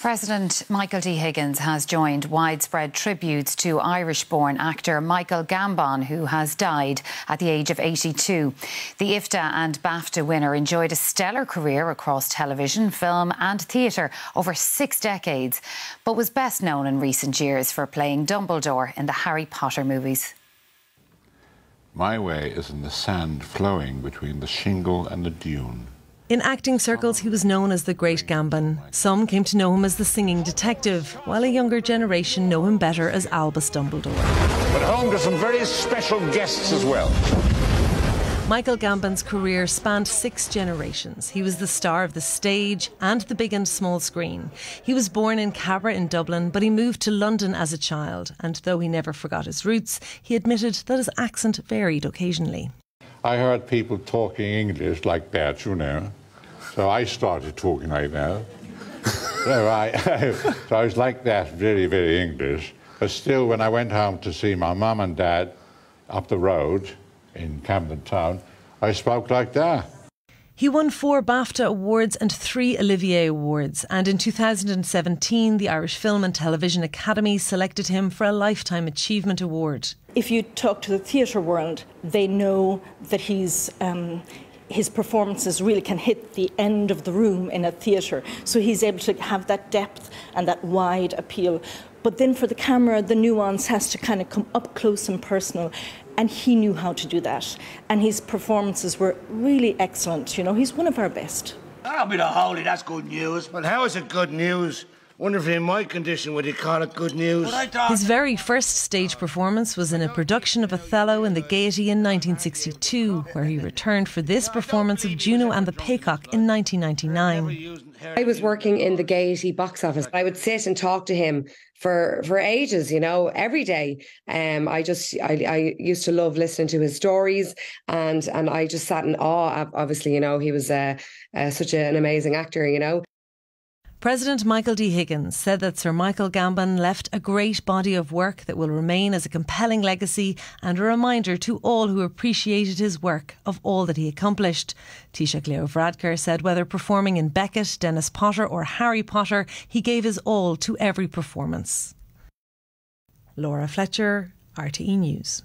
President Michael D. Higgins has joined widespread tributes to Irish born actor Michael Gambon, who has died at the age of 82. The IFTA and BAFTA winner enjoyed a stellar career across television, film, and theatre over six decades, but was best known in recent years for playing Dumbledore in the Harry Potter movies. My way is in the sand flowing between the shingle and the dune. In acting circles, he was known as the Great Gambon. Some came to know him as the singing detective, while a younger generation know him better as Albus Dumbledore. But home to some very special guests as well. Michael Gambon's career spanned six generations. He was the star of the stage and the big and small screen. He was born in Cabra in Dublin, but he moved to London as a child. And though he never forgot his roots, he admitted that his accent varied occasionally. I heard people talking English like that, you know. So I started talking like that. so, I, so I was like that, very, very English. But still, when I went home to see my mum and dad up the road in Camden Town, I spoke like that. He won four BAFTA awards and three Olivier Awards, and in 2017, the Irish Film and Television Academy selected him for a Lifetime Achievement Award. If you talk to the theatre world, they know that he's um, his performances really can hit the end of the room in a theatre. So he's able to have that depth and that wide appeal. But then for the camera, the nuance has to kind of come up close and personal. And he knew how to do that. And his performances were really excellent. You know, he's one of our best. That'll be the holy, that's good news. But how is it good news? Wonder if in my condition would he call it good news? His very first stage performance was in a production of Othello in the Gaiety in 1962, where he returned for this performance of Juno and the Paycock in 1999. I was working in the Gaiety box office. I would sit and talk to him for for ages, you know, every day. Um, I just I, I used to love listening to his stories, and and I just sat in awe. Obviously, you know, he was uh, uh, such an amazing actor, you know. President Michael D. Higgins said that Sir Michael Gambon left a great body of work that will remain as a compelling legacy and a reminder to all who appreciated his work of all that he accomplished. Taoiseach Leo Varadkar said whether performing in Beckett, Dennis Potter, or Harry Potter, he gave his all to every performance. Laura Fletcher, RTE News.